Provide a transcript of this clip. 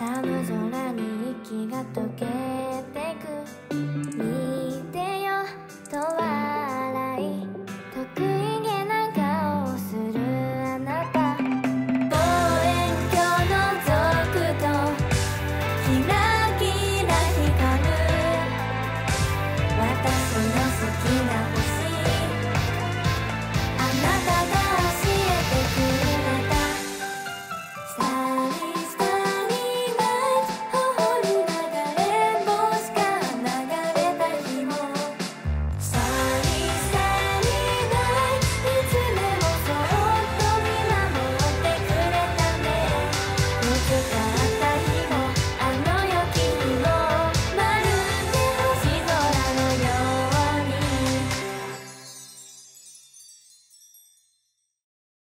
下の空に息が溶け